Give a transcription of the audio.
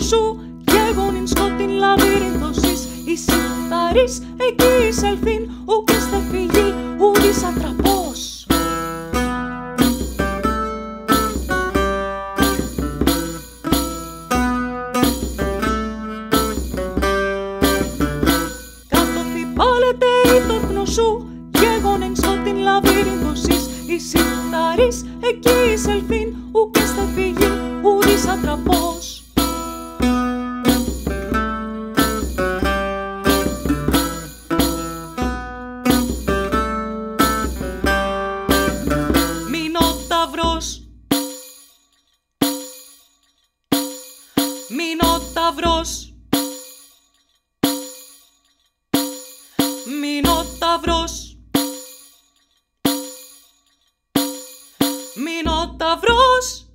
σου Καίγουν in σκότειν λαβύρινθος εις Εις ηθαρής εκεί εις ελθήν Ούκες δε φυγεί ούδης ατραπός. Κάθωθη πάλετε η τόρκνο σου Καίγουν in σκότειν λαβύρινθος εις Εις ηθαρής εκεί η σελφίν, Ούκες δε φυγεί ούδης ατραπός. Μινόταυρος Μινόταυρος Μινόταυρος Μινόταυρος